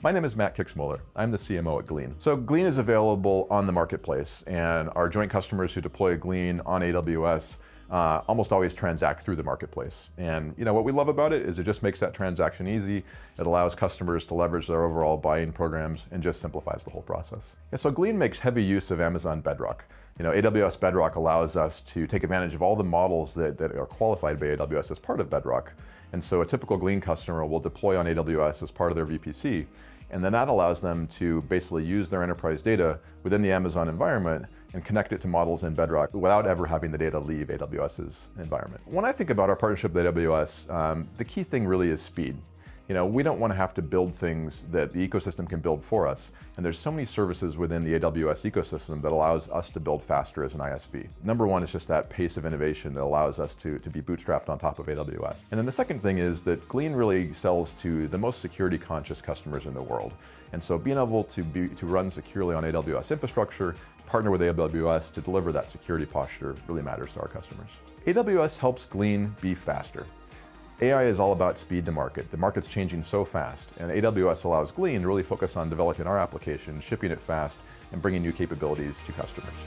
My name is Matt Kixmoeller. I'm the CMO at Glean. So Glean is available on the marketplace and our joint customers who deploy Glean on AWS uh, almost always transact through the marketplace. And you know what we love about it is it just makes that transaction easy. It allows customers to leverage their overall buying programs and just simplifies the whole process. So Glean makes heavy use of Amazon Bedrock. You know, AWS Bedrock allows us to take advantage of all the models that, that are qualified by AWS as part of Bedrock. And so a typical Glean customer will deploy on AWS as part of their VPC. And then that allows them to basically use their enterprise data within the Amazon environment and connect it to models in Bedrock without ever having the data leave AWS's environment. When I think about our partnership with AWS, um, the key thing really is speed. You know, we don't want to have to build things that the ecosystem can build for us. And there's so many services within the AWS ecosystem that allows us to build faster as an ISV. Number one is just that pace of innovation that allows us to, to be bootstrapped on top of AWS. And then the second thing is that Glean really sells to the most security conscious customers in the world. And so being able to, be, to run securely on AWS infrastructure, partner with AWS to deliver that security posture really matters to our customers. AWS helps Glean be faster. AI is all about speed to market. The market's changing so fast, and AWS allows Glean to really focus on developing our application, shipping it fast, and bringing new capabilities to customers.